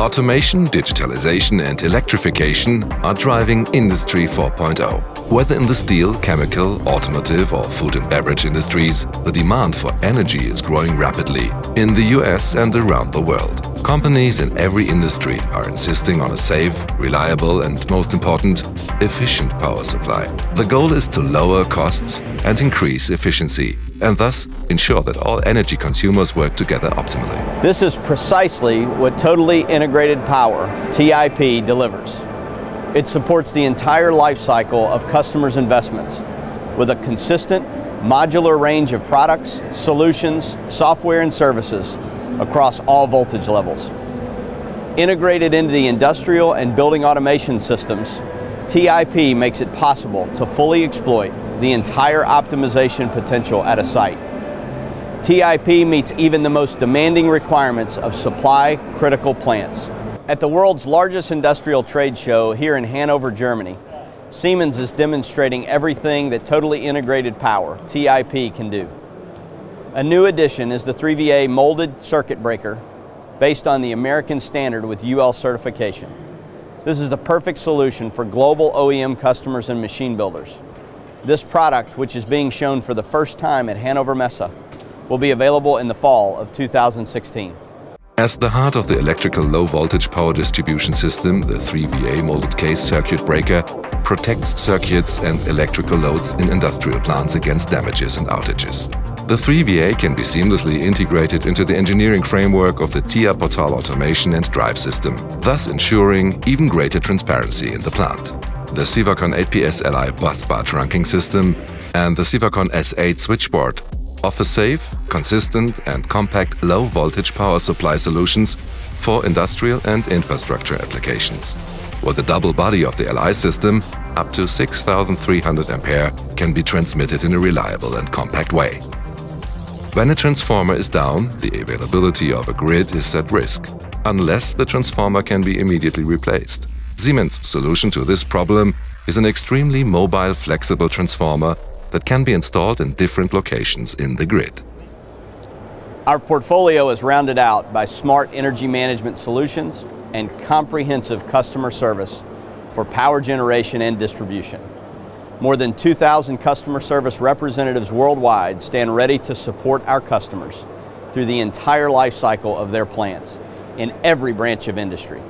Automation, digitalization and electrification are driving Industry 4.0. Whether in the steel, chemical, automotive or food and beverage industries, the demand for energy is growing rapidly in the US and around the world. Companies in every industry are insisting on a safe, reliable and most important, efficient power supply. The goal is to lower costs and increase efficiency and thus ensure that all energy consumers work together optimally. This is precisely what Totally Integrated Power, TIP, delivers. It supports the entire life cycle of customers' investments with a consistent, modular range of products, solutions, software and services across all voltage levels. Integrated into the industrial and building automation systems, TIP makes it possible to fully exploit the entire optimization potential at a site. TIP meets even the most demanding requirements of supply critical plants. At the world's largest industrial trade show here in Hanover, Germany, Siemens is demonstrating everything that totally integrated power, TIP, can do. A new addition is the 3VA molded circuit breaker based on the American standard with UL certification. This is the perfect solution for global OEM customers and machine builders. This product, which is being shown for the first time at Hannover Messe, will be available in the fall of 2016. As the heart of the electrical low-voltage power distribution system, the 3VA molded case circuit breaker protects circuits and electrical loads in industrial plants against damages and outages. The 3VA can be seamlessly integrated into the engineering framework of the TIA Portal automation and drive system, thus ensuring even greater transparency in the plant. The Sivacon 8PS Li busbar trunking system and the Sivacon S8 switchboard offer safe, consistent and compact low-voltage power supply solutions for industrial and infrastructure applications. With the double body of the LI system, up to 6300 ampere can be transmitted in a reliable and compact way. When a transformer is down, the availability of a grid is at risk, unless the transformer can be immediately replaced. Siemens' solution to this problem is an extremely mobile flexible transformer that can be installed in different locations in the grid. Our portfolio is rounded out by smart energy management solutions and comprehensive customer service for power generation and distribution. More than 2,000 customer service representatives worldwide stand ready to support our customers through the entire life cycle of their plants in every branch of industry.